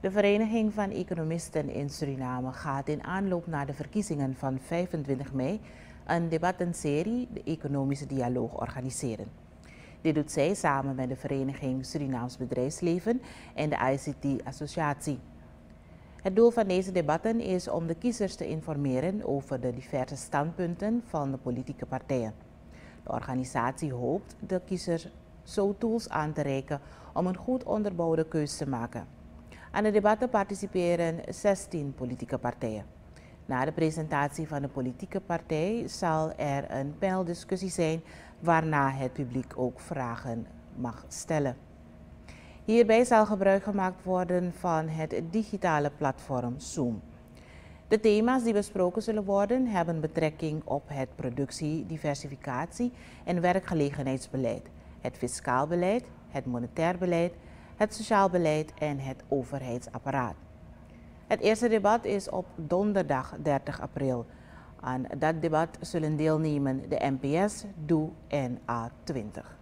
De Vereniging van Economisten in Suriname gaat in aanloop naar de verkiezingen van 25 mei een debattenserie, de Economische Dialoog, organiseren. Dit doet zij samen met de Vereniging Surinaams Bedrijfsleven en de ICT-associatie. Het doel van deze debatten is om de kiezers te informeren over de diverse standpunten van de politieke partijen. De organisatie hoopt de kiezers zo tools aan te reiken om een goed onderbouwde keuze te maken. Aan de debatten participeren 16 politieke partijen. Na de presentatie van de politieke partij zal er een paneldiscussie zijn waarna het publiek ook vragen mag stellen. Hierbij zal gebruik gemaakt worden van het digitale platform Zoom. De thema's die besproken zullen worden hebben betrekking op het productie, diversificatie en werkgelegenheidsbeleid, het fiscaal beleid, het monetair beleid, het sociaal beleid en het overheidsapparaat. Het eerste debat is op donderdag 30 april. Aan dat debat zullen deelnemen de NPS, DOE en A20.